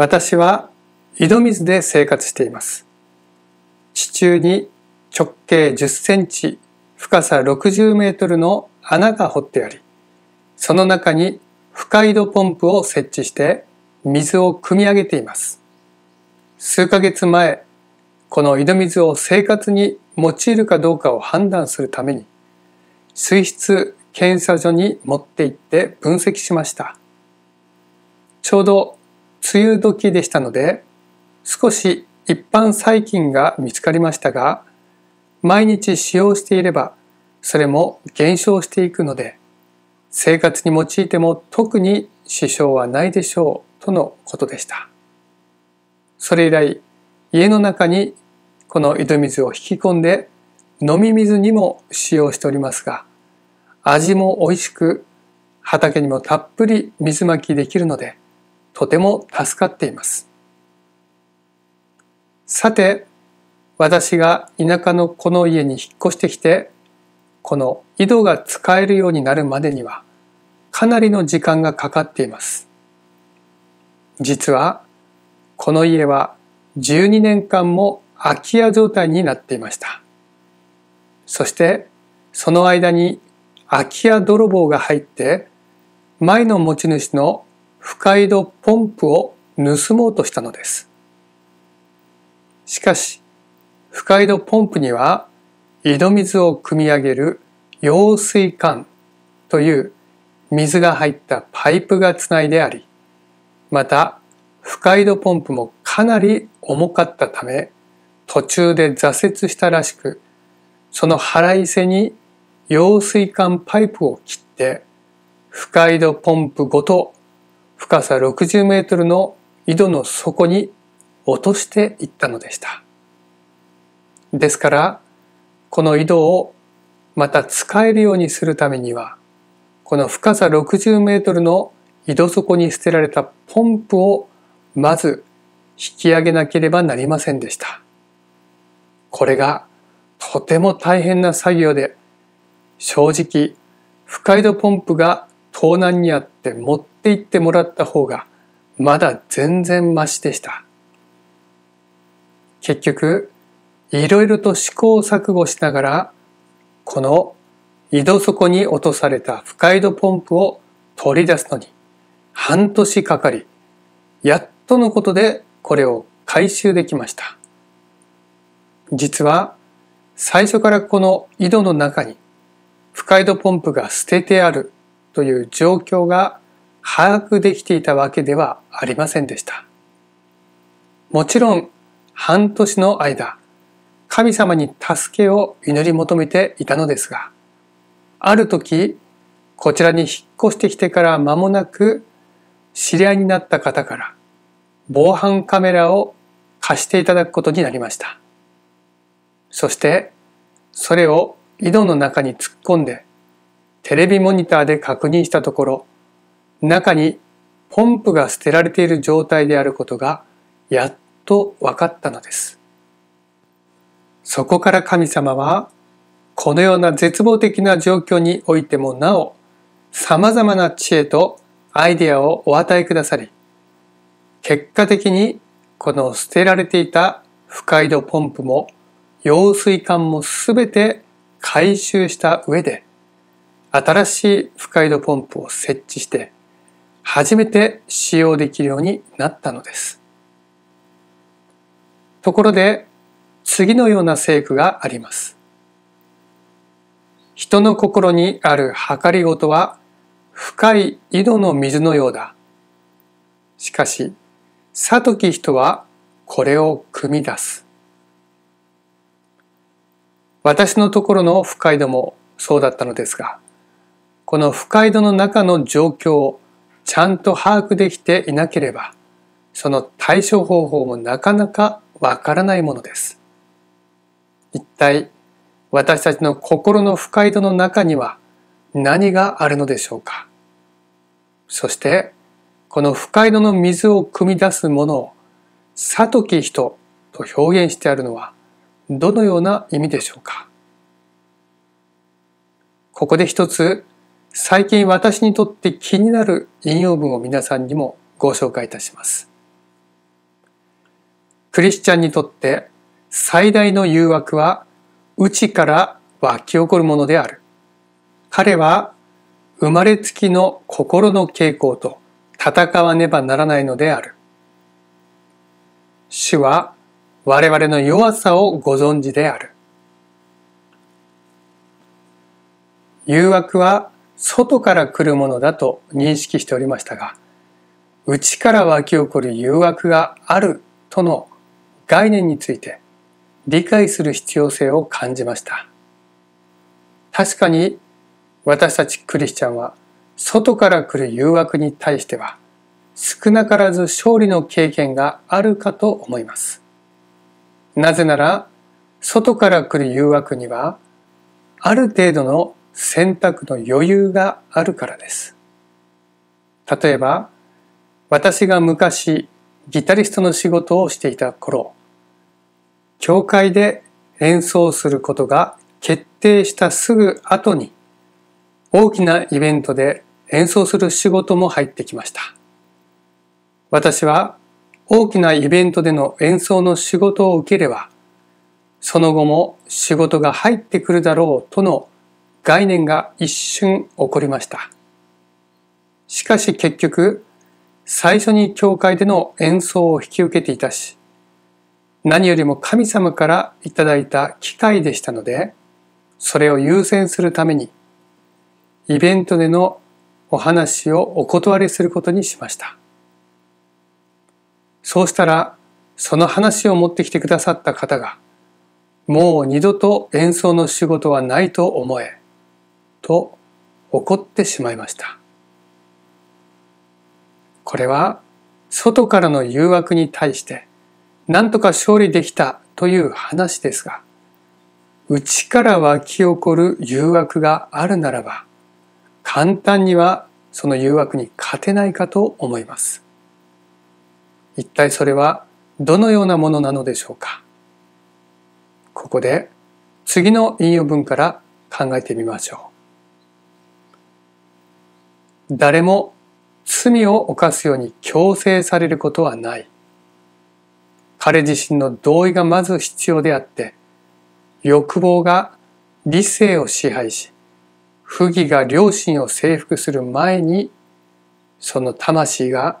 私は井戸水で生活しています。地中に直径10センチ、深さ60メートルの穴が掘ってあり、その中に深井戸ポンプを設置して水を汲み上げています。数ヶ月前、この井戸水を生活に用いるかどうかを判断するために、水質検査所に持って行って分析しました。ちょうど梅雨時でしたので、少し一般細菌が見つかりましたが、毎日使用していれば、それも減少していくので、生活に用いても特に支障はないでしょうとのことでした。それ以来、家の中にこの井戸水を引き込んで飲み水にも使用しておりますが、味も美味しく、畑にもたっぷり水まきできるので、とても助かっています。さて、私が田舎のこの家に引っ越してきて、この井戸が使えるようになるまでには、かなりの時間がかかっています。実は、この家は12年間も空き家状態になっていました。そして、その間に空き家泥棒が入って、前の持ち主の深井戸ポンプを盗もうとしたのです。しかし、深井戸ポンプには井戸水を汲み上げる揚水管という水が入ったパイプがつないであり、また深井戸ポンプもかなり重かったため途中で挫折したらしく、その腹いせに揚水管パイプを切って深井戸ポンプごと深さ60メートルの井戸の底に落としていったのでした。ですから、この井戸をまた使えるようにするためには、この深さ60メートルの井戸底に捨てられたポンプをまず引き上げなければなりませんでした。これがとても大変な作業で、正直、深井戸ポンプが盗難にあって持って行ってもらった方がまだ全然マシでした。結局、いろいろと試行錯誤しながら、この井戸底に落とされた深井戸ポンプを取り出すのに半年かかり、やっとのことでこれを回収できました。実は最初からこの井戸の中に深井戸ポンプが捨ててあるという状況が把握できていたわけではありませんでした。もちろん半年の間、神様に助けを祈り求めていたのですが、ある時、こちらに引っ越してきてから間もなく知り合いになった方から防犯カメラを貸していただくことになりました。そしてそれを井戸の中に突っ込んでテレビモニターで確認したところ、中にポンプが捨てられている状態であることがやっと分かったのです。そこから神様は、このような絶望的な状況においてもなお、様々な知恵とアイデアをお与えくださり、結果的にこの捨てられていた深井戸ポンプも揚水管もすべて回収した上で、新しい深井戸ポンプを設置して、初めて使用できるようになったのです。ところで、次のような聖句があります。人の心にある計りごとは深い井戸の水のようだ。しかし、悟き人はこれを汲み出す。私のところの深井戸もそうだったのですが、この深井戸の中の状況をちゃんと把握できていなければ、その対処方法もなかなかわからないものです。一体私たちの心の深井戸の中には何があるのでしょうか？そしてこの深井戸の水を汲み出すものを悟き人と表現してあるのはどのような意味でしょうか？ここで一つ最近私にとって気になる引用文を皆さんにもご紹介いたします。クリスチャンにとって最大の誘惑は内から湧き起こるものである。彼は生まれつきの心の傾向と戦わねばならないのである。主は我々の弱さをご存知である。誘惑は外から来るものだと認識しておりましたが、内から湧き起こる誘惑があるとの概念について理解する必要性を感じました。確かに私たちクリスチャンは外から来る誘惑に対しては少なからず勝利の経験があるかと思います。なぜなら外から来る誘惑にはある程度の選択の余裕があるからです。例えば私が昔ギタリストの仕事をしていた頃教会で演奏することが決定したすぐ後に大きなイベントで演奏する仕事も入ってきました。私は大きなイベントでの演奏の仕事を受ければ、その後も仕事が入ってくるだろうとの概念が一瞬起こりました。しかし結局、最初に教会での演奏を引き受けていたし、何よりも神様からいただいた機会でしたので、それを優先するために、イベントでのお話をお断りすることにしました。そうしたら、その話を持ってきてくださった方が、もう二度と演奏の仕事はないと思え、と怒ってしまいました。これは、外からの誘惑に対して、何とか勝利できたという話ですが、内から湧き起こる誘惑があるならば、簡単にはその誘惑に勝てないかと思います。一体それはどのようなものなのでしょうかここで次の引用文から考えてみましょう。誰も罪を犯すように強制されることはない。彼自身の同意がまず必要であって、欲望が理性を支配し、不義が良心を征服する前に、その魂が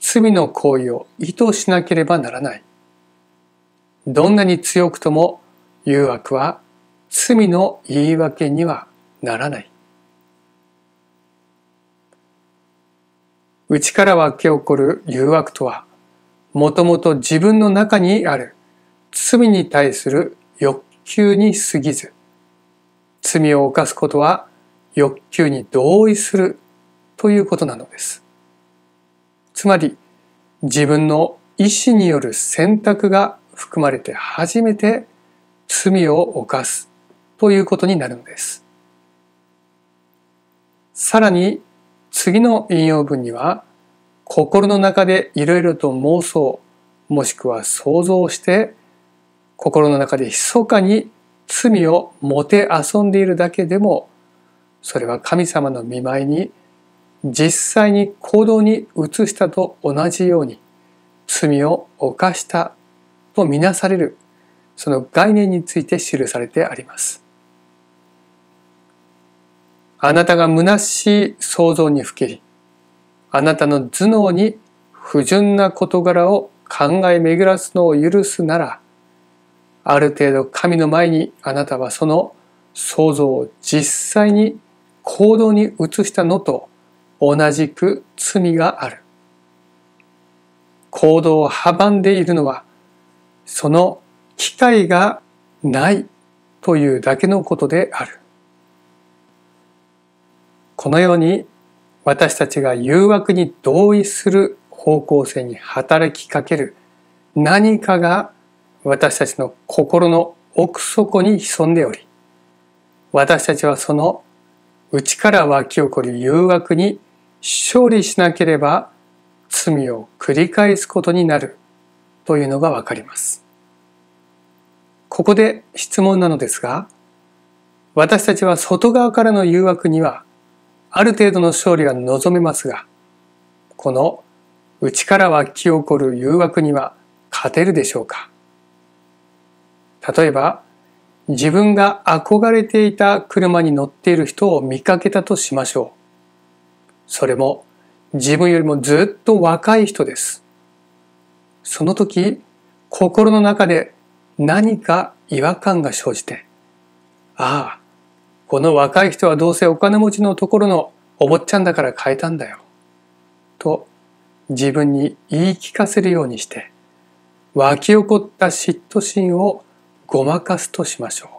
罪の行為を意図しなければならない。どんなに強くとも誘惑は罪の言い訳にはならない。内から湧き起こる誘惑とは、もともと自分の中にある罪に対する欲求に過ぎず、罪を犯すことは欲求に同意するということなのです。つまり自分の意思による選択が含まれて初めて罪を犯すということになるのです。さらに次の引用文には心の中でいろいろと妄想もしくは想像して心の中で密かに罪をもて遊んでいるだけでもそれは神様の見舞いに実際に行動に移したと同じように罪を犯したとみなされるその概念について記されてあります。あなたが虚しい想像にふけり、あなたの頭脳に不純な事柄を考え巡らすのを許すなら、ある程度神の前にあなたはその想像を実際に行動に移したのと同じく罪がある。行動を阻んでいるのは、その機会がないというだけのことである。このように私たちが誘惑に同意する方向性に働きかける何かが私たちの心の奥底に潜んでおり、私たちはその内から湧き起こる誘惑に勝利しなければ罪を繰り返すことになるというのがわかります。ここで質問なのですが、私たちは外側からの誘惑にはある程度の勝利が望めますが、この内から湧き起こる誘惑には勝てるでしょうか？例えば、自分が憧れていた車に乗っている人を見かけたとしましょう。それも自分よりもずっと若い人です。その時、心の中で何か違和感が生じて、ああ、この若い人はどうせお金持ちのところのお坊ちゃんだから変えたんだよ。と自分に言い聞かせるようにして、湧き起こった嫉妬心をごまかすとしましょう。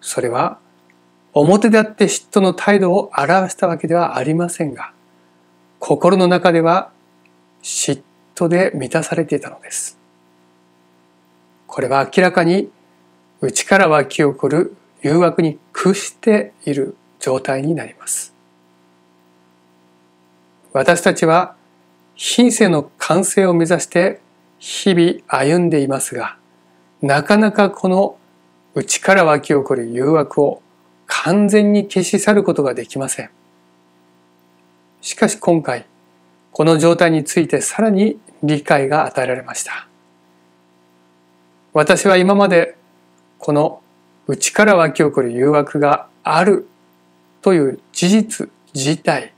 それは表であって嫉妬の態度を表したわけではありませんが、心の中では嫉妬で満たされていたのです。これは明らかに内から湧き起こる誘惑に屈している状態になります。私たちは品性の完成を目指して日々歩んでいますが、なかなかこの内から湧き起こる誘惑を完全に消し去ることができません。しかし今回、この状態についてさらに理解が与えられました。私は今までこの内から湧き起こる誘惑があるという事実自体、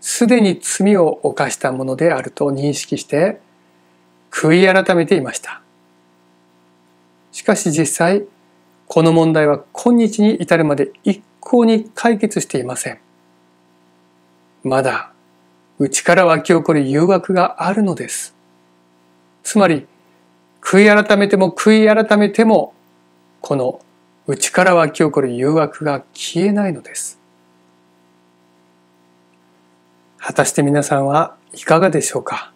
すでに罪を犯したものであると認識して悔い改めていました。しかし実際、この問題は今日に至るまで一向に解決していません。まだ内から湧き起こる誘惑があるのです。つまり、悔い改めても悔い改めても、この内から湧き起こる誘惑が消えないのです。果たして皆さんはいかがでしょうか？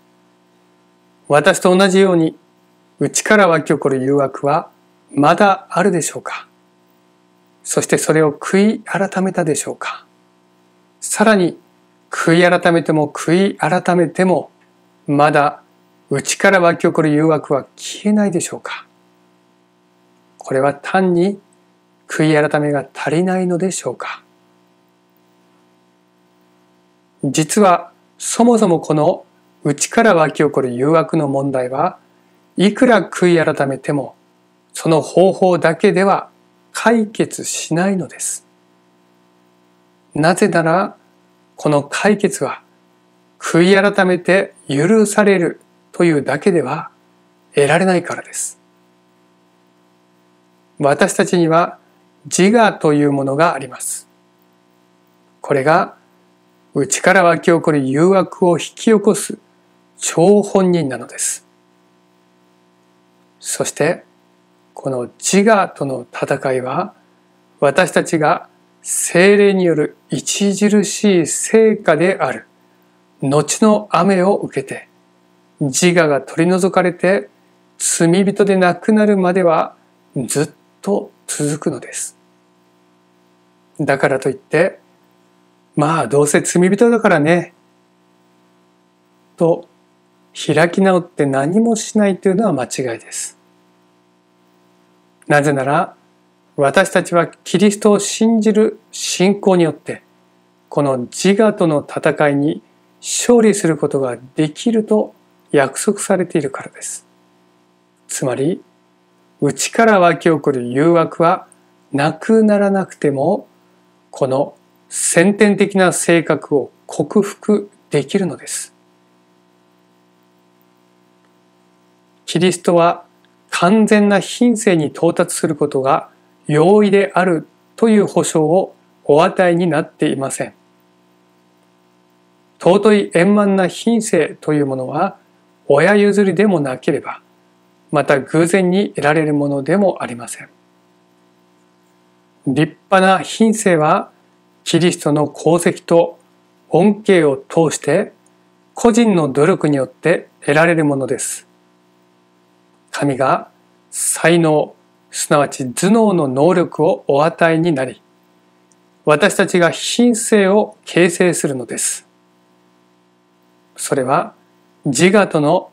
私と同じように内から湧き起こる誘惑はまだあるでしょうか？そしてそれを悔い改めたでしょうか？さらに悔い改めても悔い改めてもまだ内から湧き起こる誘惑は消えないでしょうか？これは単に悔い改めが足りないのでしょうか実はそもそもこの内から湧き起こる誘惑の問題はいくら悔い改めてもその方法だけでは解決しないのです。なぜなら、この解決は悔い改めて許されるというだけでは得られないからです。私たちには自我というものがあります。これが内から湧き起こる誘惑を引き起こす張本人なのです。そしてこの自我との戦いは私たちが精霊による著しい成果である後の雨を受けて自我が取り除かれて罪人でなくなるまではずっと続くのです。だからといってまあどうせ罪人だからねと開き直って何もしないというのは間違いです。なぜなら私たちはキリストを信じる信仰によってこの自我との戦いに勝利することができると約束されているからです。つまり内から湧き起こる誘惑はなくならなくてもこの先天的な性格を克服できるのです。キリストは完全な品性に到達することが容易であるという保証をお与えになっていません。尊い円満な品性というものは親譲りでもなければまた偶然に得られるものでもありません。立派な品性はキリストの功績と恩恵を通して個人の努力によって得られるものです。神が才能、すなわち頭脳の能力をお与えになり、私たちが品性を形成するのです。それは自我との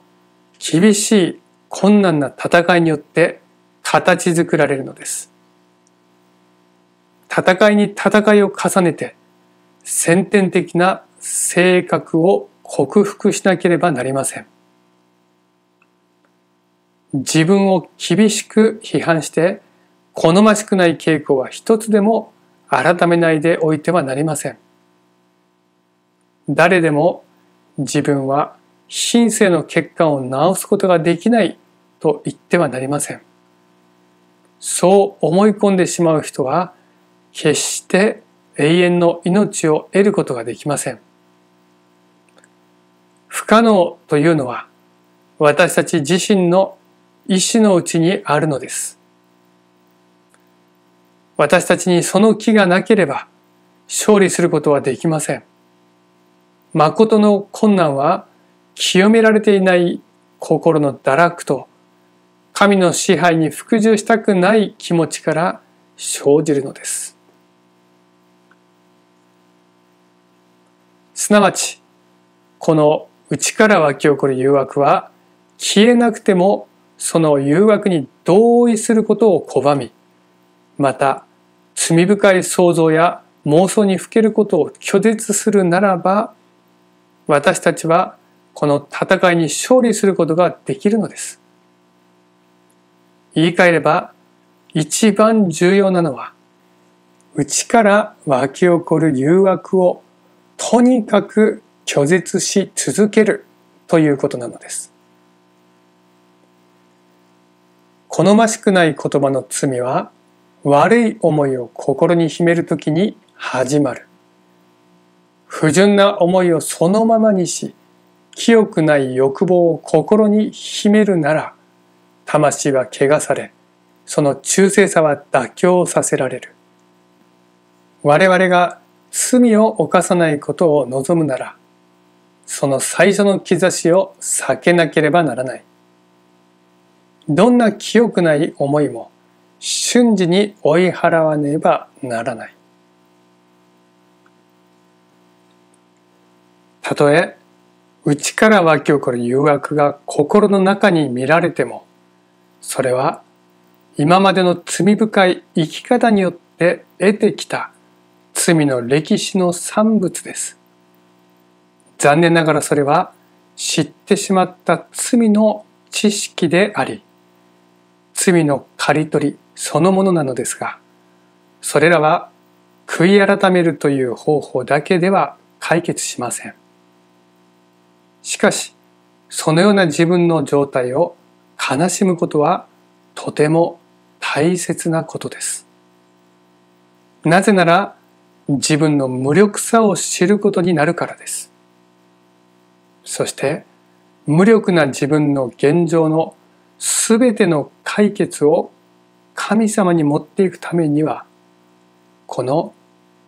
厳しい困難な戦いによって形作られるのです。戦いに戦いを重ねて先天的な性格を克服しなければなりません。自分を厳しく批判して好ましくない傾向は一つでも改めないでおいてはなりません。誰でも自分は神聖の欠陥を治すことができないと言ってはなりません。そう思い込んでしまう人は決して永遠の命を得ることができません。不可能というのは私たち自身の意志のうちにあるのです。私たちにその気がなければ勝利することはできません。誠の困難は清められていない心の堕落と神の支配に服従したくない気持ちから生じるのです。すなわち、この内から湧き起こる誘惑は消えなくてもその誘惑に同意することを拒み、また罪深い想像や妄想にふけることを拒絶するならば、私たちはこの戦いに勝利することができるのです。言い換えれば、一番重要なのは、内から湧き起こる誘惑をとにかく拒絶し続けるということなのです。好ましくない言葉の罪は悪い思いを心に秘めるときに始まる。不純な思いをそのままにし、清くない欲望を心に秘めるなら、魂は汚され、その忠誠さは妥協させられる。我々が罪を犯さないことを望むなら、その最初の兆しを避けなければならない。どんな清くない思いも瞬時に追い払わねばならない。たとえ内から湧き起こる誘惑が心の中に見られても、それは今までの罪深い生き方によって得てきた罪の歴史の産物です。残念ながらそれは知ってしまった罪の知識であり、罪の刈り取りそのものなのですが、それらは悔い改めるという方法だけでは解決しません。しかし、そのような自分の状態を悲しむことはとても大切なことです。なぜなら、自分の無力さを知ることになるからです。そして、無力な自分の現状のすべての解決を神様に持っていくためには、この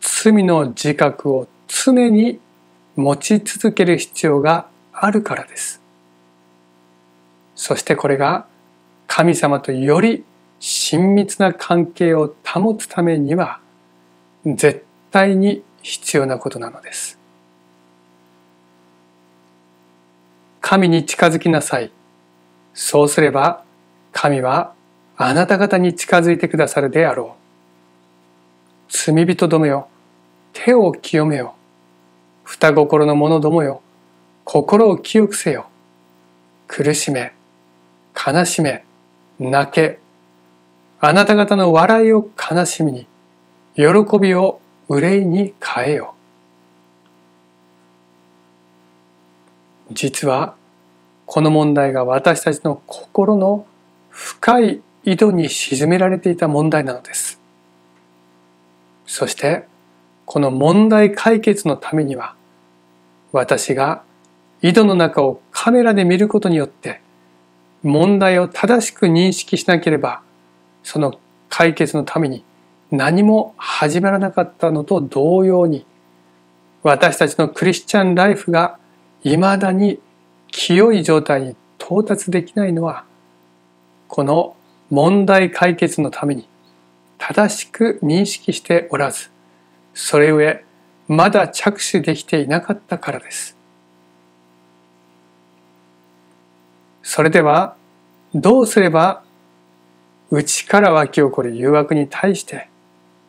罪の自覚を常に持ち続ける必要があるからです。そしてこれが神様とより親密な関係を保つためには絶対に必要なことなのです。神に近づきなさい。そうすれば神はあなた方に近づいてくださるであろう。罪人どもよ、手を清めよ。双心の者どもよ、心を清くせよ。苦しめ、悲しめ、泣け。あなた方の笑いを悲しみに、喜びを憂いに変えよ。実は、この問題が私たちの心の深い井戸に沈められていた問題なのです。そして、この問題解決のためには、私が井戸の中をカメラで見ることによって、問題を正しく認識しなければ、その解決のために何も始まらなかったのと同様に、私たちのクリスチャンライフが未だに清い状態に到達できないのは、この問題解決のために正しく認識しておらず、それゆえまだ着手できていなかったからです。それではどうすれば内から湧き起こる誘惑に対して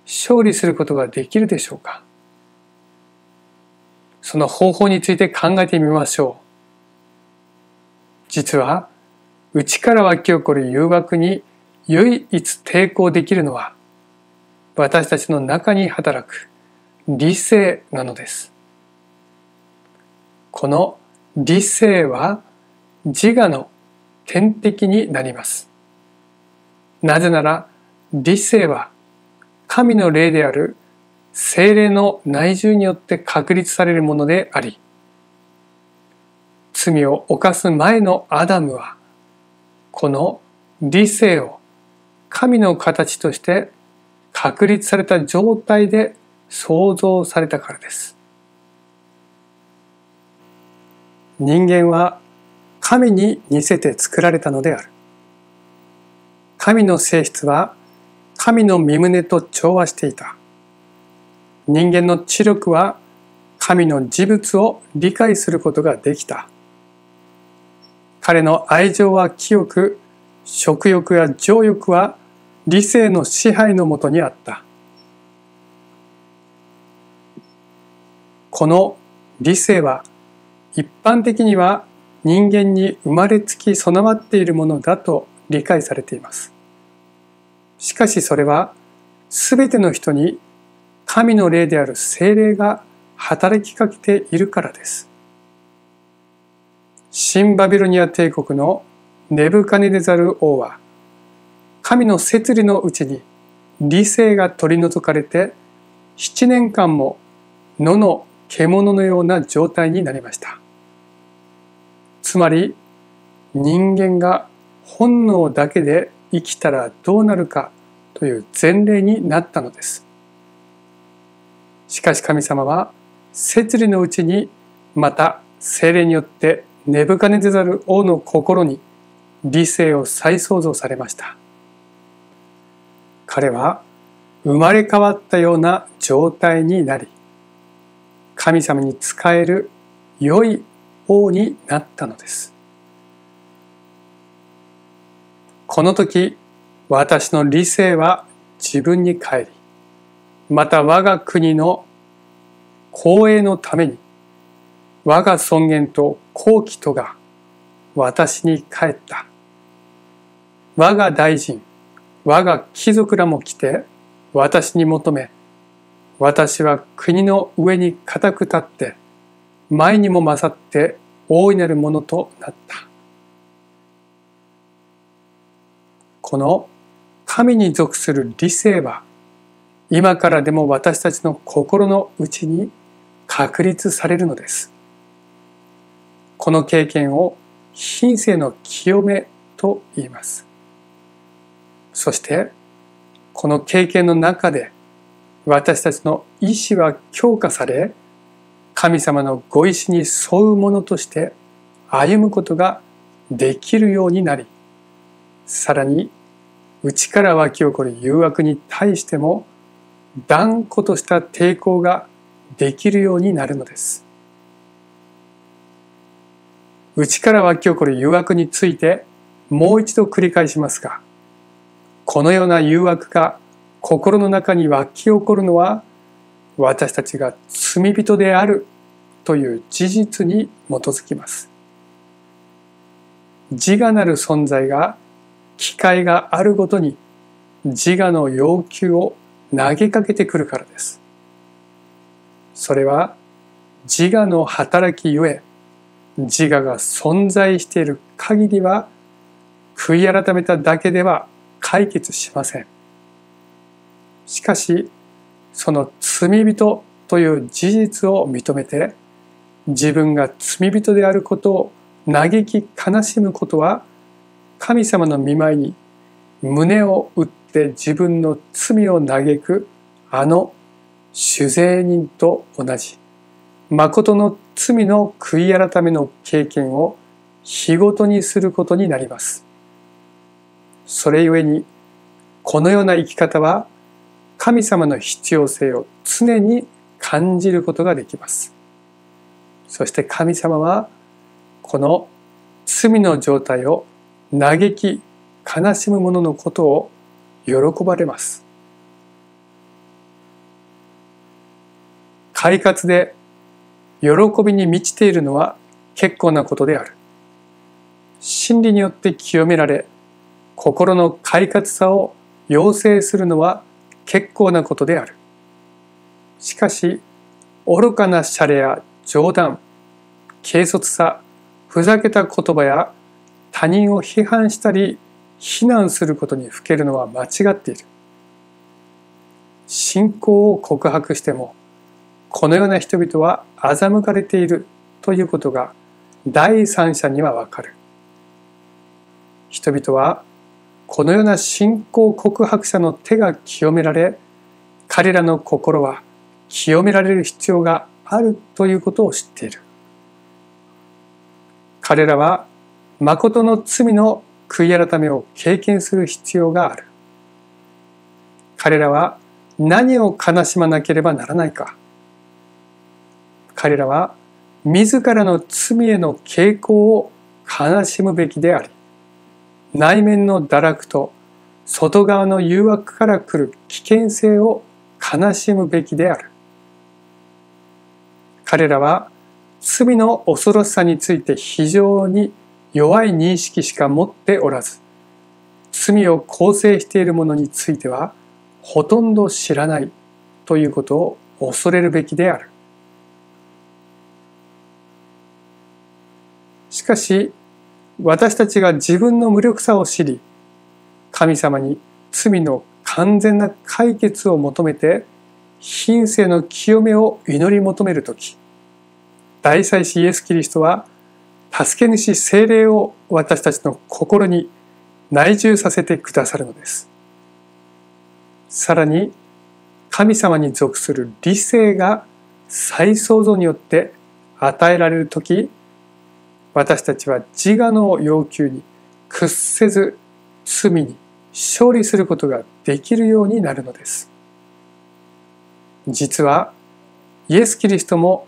勝利することができるでしょうか？その方法について考えてみましょう。実は内から湧き起こる誘惑に唯一抵抗できるのは私たちの中に働く理性なのです。この理性は自我の天敵になります。なぜなら理性は神の霊である精霊の内住によって確立されるものであり、罪を犯す前のアダムは、この理性を神の形として確立された状態で創造されたからです。人間は神に似せて作られたのである。神の性質は神の身胸と調和していた。人間の知力は神の事物を理解することができた。彼の愛情は清く、食欲や情欲は理性の支配のもとにあった。この理性は一般的には人間に生まれつき備わっているものだと理解されています。しかしそれは全ての人に神の霊である精霊が働きかけているからです。新バビロニア帝国のネブカネデザル王は神の摂理のうちに理性が取り除かれて7年間も野の獣のような状態になりました。つまり人間が本能だけで生きたらどうなるかという前例になったのです。しかし神様は摂理のうちにまた精霊によってネブカネゼザル王の心に理性を再創造されました。彼は生まれ変わったような状態になり、神様に仕える良い王になったのです。この時、私の理性は自分に帰り、また我が国の公営のために我が尊厳と好奇とが私に帰った。我が大臣、我が貴族らも来て私に求め、私は国の上に固く立って前にも勝って大いなるものとなった。この神に属する理性は今からでも私たちの心の内に確立されるのです。この経験を品性の清めと言います。そしてこの経験の中で私たちの意志は強化され神様のご意志に沿うものとして歩むことができるようになりさらに内から湧き起こる誘惑に対しても断固とした抵抗ができるようになるのです。内から湧き起こる誘惑についてもう一度繰り返しますが、このような誘惑が心の中に湧き起こるのは私たちが罪人であるという事実に基づきます。自我なる存在が機会があるごとに自我の要求を投げかけてくるからです。それは自我の働きゆえ自我が存在している限りは悔い改めただけでは解決しません。しかしその罪人という事実を認めて自分が罪人であることを嘆き悲しむことは神様の見舞いに胸を打って自分の罪を嘆くあの酒税人と同じ誠の罪の悔い改めの経験を日ごとにすることになります。それゆえにこのような生き方は神様の必要性を常に感じることができます。そして神様はこの罪の状態を嘆き悲しむ者のことを喜ばれます。快活で喜びに満ちているのは結構なことである。真理によって清められ心の快活さを要請するのは結構なことである。しかし愚かなシャレや冗談軽率さふざけた言葉や他人を批判したり非難することにふけるのは間違っている。信仰を告白してもこのような人々は欺かれているということが第三者にはわかる。人々はこのような信仰告白者の手が清められ彼らの心は清められる必要があるということを知っている。彼らは誠の罪の悔い改めを経験する必要がある。彼らは何を悲しまなければならないか。彼らは自らの罪への傾向を悲しむべきであり内面の堕落と外側の誘惑から来る危険性を悲しむべきである。彼らは罪の恐ろしさについて非常に弱い認識しか持っておらず罪を構成しているものについてはほとんど知らないということを恐れるべきである。しかし私たちが自分の無力さを知り神様に罪の完全な解決を求めて品性の清めを祈り求める時大祭司イエス・キリストは助け主精霊を私たちの心に内住させてくださるのです。さらに神様に属する理性が再創造によって与えられる時私たちは自我の要求に屈せず罪に勝利することができるようになるのです。実はイエス・キリストも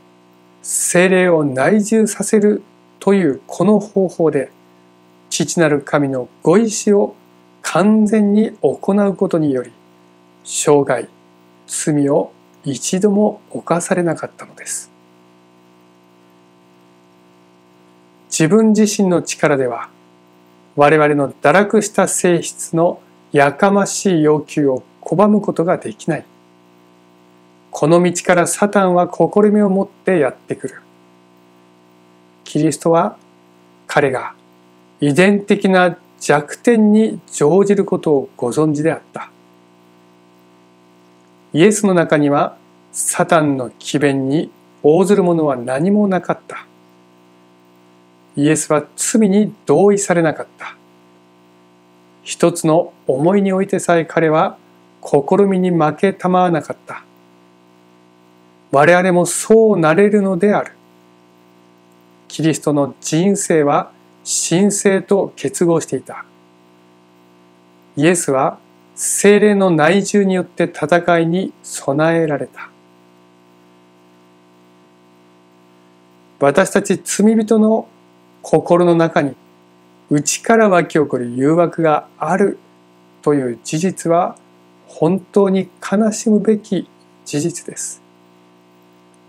精霊を内住させるというこの方法で父なる神のご意志を完全に行うことにより生涯罪を一度も犯されなかったのです。自分自身の力では我々の堕落した性質のやかましい要求を拒むことができない。この道からサタンは心目を持ってやってくる。キリストは彼が遺伝的な弱点に乗じることをご存知であった。イエスの中にはサタンの詭弁に応ずるものは何もなかった。イエスは罪に同意されなかった。一つの思いにおいてさえ彼は試みに負けたまわなかった。我々もそうなれるのである。キリストの人生は神聖と結合していた。イエスは精霊の内住によって戦いに備えられた。私たち罪人の心の中に内から湧き起こる誘惑があるという事実は本当に悲しむべき事実です。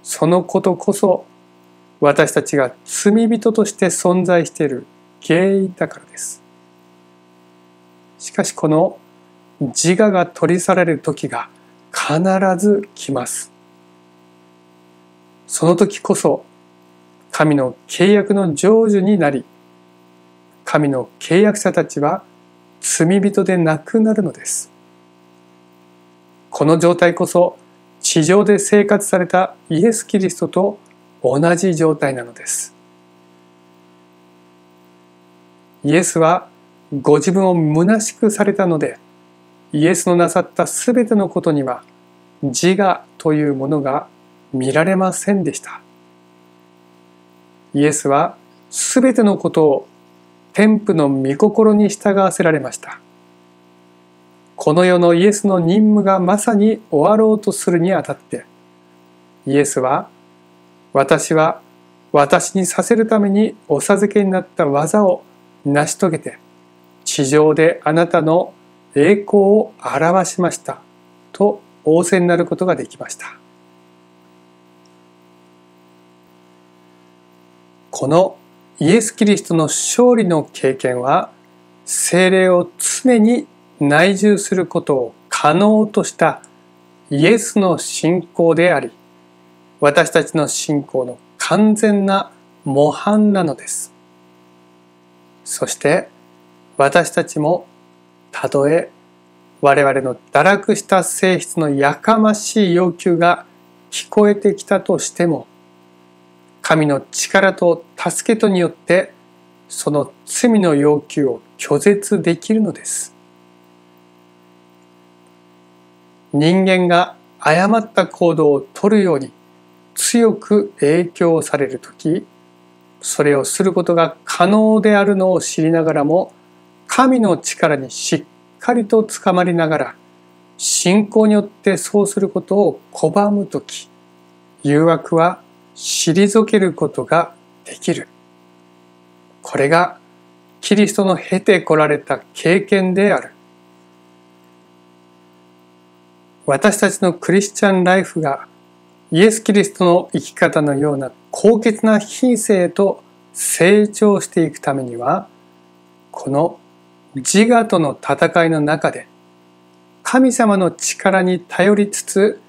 そのことこそ私たちが罪人として存在している原因だからです。しかしこの自我が取り去られる時が必ず来ます。その時こそ神の契約の成就になり神の契約者たちは罪人でなくなるのです。この状態こそ地上で生活されたイエス・キリストと同じ状態なのです。イエスはご自分を虚しくされたのでイエスのなさったすべてのことには自我というものが見られませんでした。イエスはすべてのことを天父の御心に従わせられました。この世のイエスの任務がまさに終わろうとするにあたって、イエスは、私は私にさせるためにお授けになった技を成し遂げて、地上であなたの栄光を表しました。と仰せになることができました。このイエス・キリストの勝利の経験は精霊を常に内住することを可能としたイエスの信仰であり私たちの信仰の完全な模範なのです。そして私たちもたとえ我々の堕落した性質のやかましい要求が聞こえてきたとしても神の力と助けとによってその罪の要求を拒絶できるのです。人間が誤った行動をとるように強く影響される時それをすることが可能であるのを知りながらも神の力にしっかりとつかまりながら信仰によってそうすることを拒む時誘惑は退けることができる。これがキリストの経て来られた経験である。私たちのクリスチャンライフがイエス・キリストの生き方のような高潔な品性へと成長していくためにはこの自我との戦いの中で神様の力に頼りつつ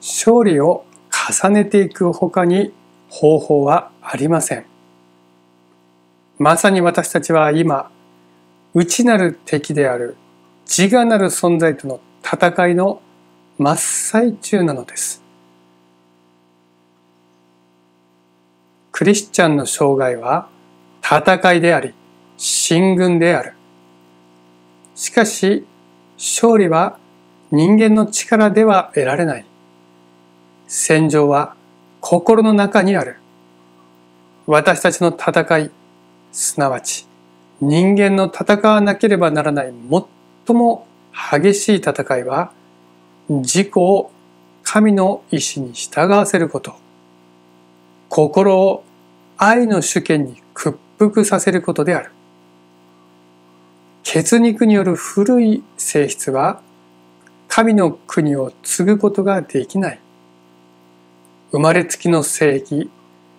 勝利を重ねていく他に方法はありません。まさに私たちは今内なる敵である自我なる存在との戦いの真っ最中なのです。クリスチャンの生涯は戦いであり、進軍である。しかし、勝利は人間の力では得られない。戦場は心の中にある。私たちの戦い、すなわち人間の戦わなければならない最も激しい戦いは、自己を神の意志に従わせること。心を愛の主権に屈服させることである。血肉による古い性質は神の国を継ぐことができない。生まれつきの正義、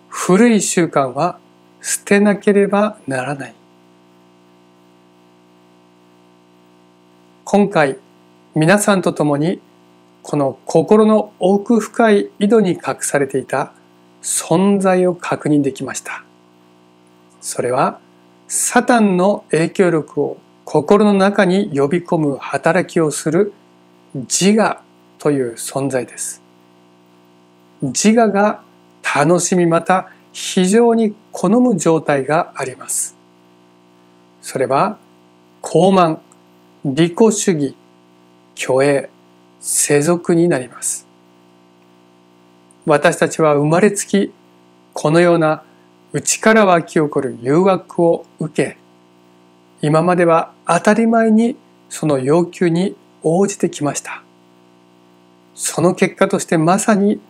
古い習慣は捨てなければならない。今回皆さんと共にこの心の奥深い井戸に隠されていた存在を確認できました。それはサタンの影響力を心の中に呼び込む働きをする自我という存在です。自我が楽しみまた非常に好む状態があります。それは傲慢、利己主義、虚栄、世俗になります。私たちは生まれつきこのような内から湧き起こる誘惑を受け今までは当たり前にその要求に応じてきましたその結果としてまさに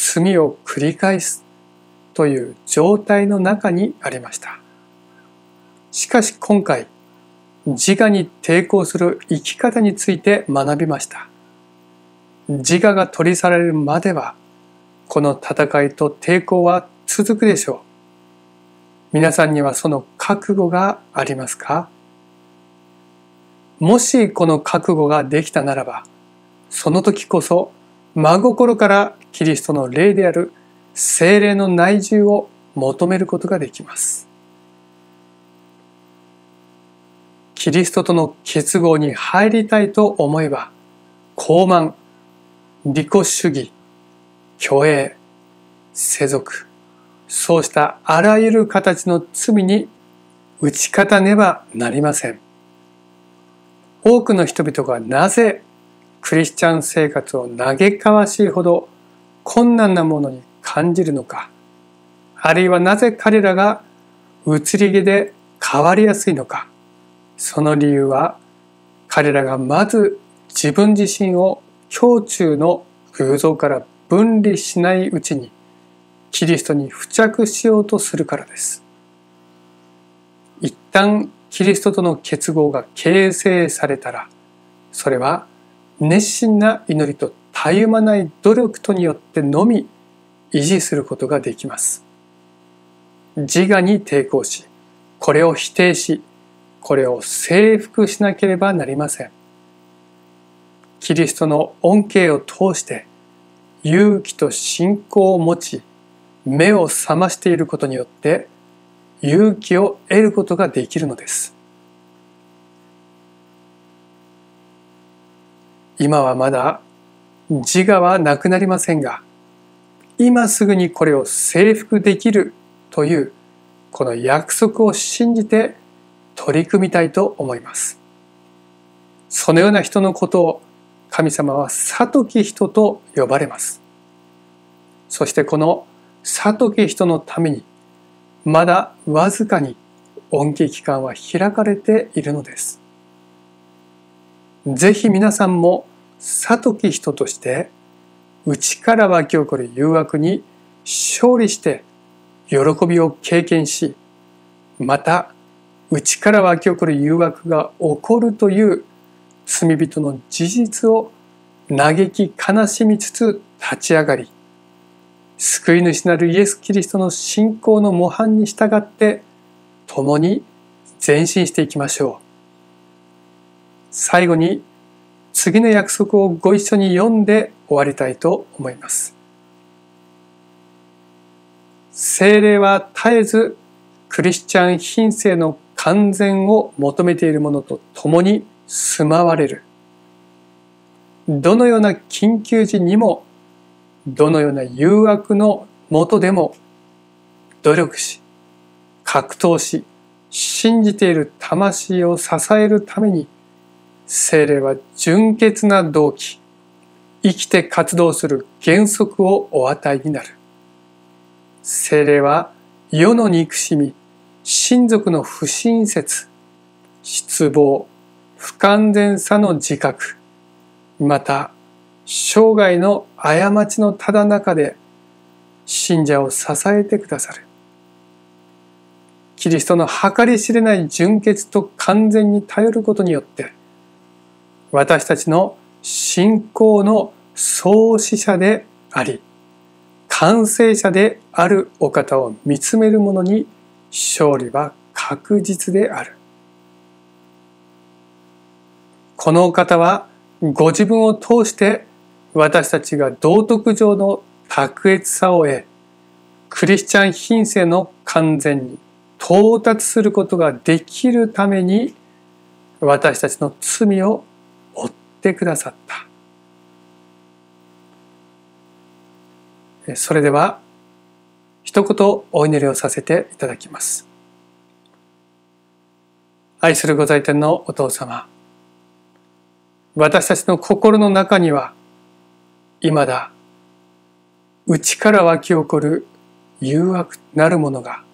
罪を繰り返すという状態の中にありました。しかし今回自我に抵抗する生き方について学びました。自我が取り去られるまではこの戦いと抵抗は続くでしょう。皆さんにはその覚悟がありますか？もしこの覚悟ができたならば、その時こそ真心からキリストの霊である精霊の内住を求めることができます。キリストとの結合に入りたいと思えば、傲慢、利己主義、虚栄、世俗、そうしたあらゆる形の罪に打ち勝たねばなりません。多くの人々がなぜクリスチャン生活を嘆かわしいほど困難なものに感じるのか、あるいはなぜ彼らが移り気で変わりやすいのか、その理由は彼らがまず自分自身を胸中の偶像から分離しないうちにキリストに付着しようとするからです。一旦キリストとの結合が形成されたら、それは熱心な祈りとたゆまない努力とによってのみ維持することができます。自我に抵抗し、これを否定し、これを征服しなければなりません。キリストの恩恵を通して勇気と信仰を持ち目を覚ましていることによって勇気を得ることができるのです今はまだ自我はなくなりませんが今すぐにこれを征服できるというこの約束を信じて取り組みたいと思いますそのような人のことを神様は悟き人と呼ばれます。そしてこの悟き人のためにまだわずかに恩恵期間は開かれているのです。ぜひ皆さんも悟き人として内から湧き起こる誘惑に勝利して喜びを経験しまた内から湧き起こる誘惑が起こるという罪人の事実を嘆き悲しみつつ立ち上がり救い主なるイエス・キリストの信仰の模範に従って共に前進していきましょう。最後に次の約束をご一緒に読んで終わりたいと思います精霊は絶えずクリスチャン品性の完全を求めているものと共に住まわれる。どのような緊急時にも、どのような誘惑のもとでも、努力し、格闘し、信じている魂を支えるために、精霊は純潔な動機、生きて活動する原則をお与えになる。精霊は世の憎しみ、親族の不親切、失望、不完全さの自覚、また生涯の過ちのただ中で信者を支えてくださる。キリストの計り知れない純潔と完全に頼ることによって、私たちの信仰の創始者であり、完成者であるお方を見つめる者に勝利は確実である。このお方はご自分を通して私たちが道徳上の卓越さを得、クリスチャン品性の完全に到達することができるために私たちの罪をってくださった。それでは一言お祈りをさせていただきます。愛するご在天のお父様、私たちの心の中には、未だ、内から湧き起こる誘惑なるものが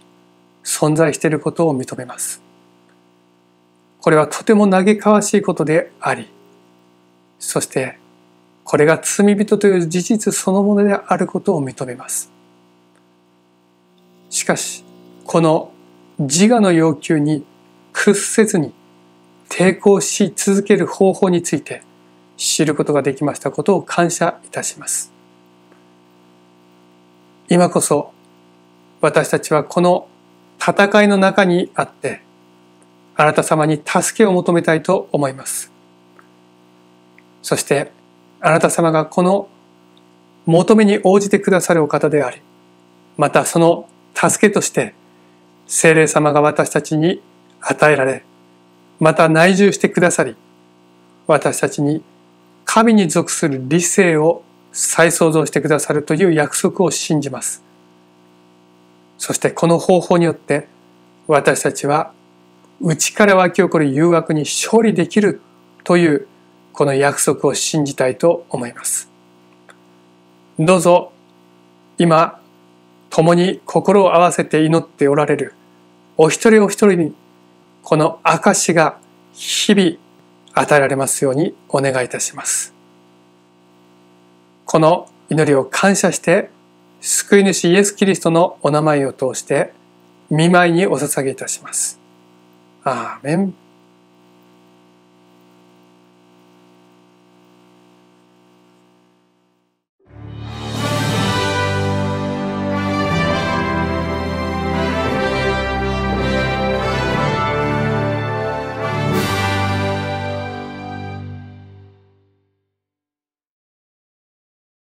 存在していることを認めます。これはとても嘆かわしいことであり、そしてこれが罪人という事実そのものであることを認めます。しかし、この自我の要求に屈せずに抵抗し続ける方法について知ることができましたことを感謝いたします。今こそ私たちはこの戦いの中にあってあなた様に助けを求めたいと思います。そしてあなた様がこの求めに応じてくださるお方であり、またその助けとして精霊様が私たちに与えられ、また内住してくださり、私たちに神に属する理性を再創造してくださるという約束を信じます。そしてこの方法によって私たちは内から湧き起こる誘惑に勝利できるというこの約束を信じたいと思います。どうぞ今共に心を合わせて祈っておられるお一人お一人にこの証が日々与えられますようにお願いいたします。この祈りを感謝して、救い主イエス・キリストのお名前を通して、見舞いにお捧げいたします。アーメン。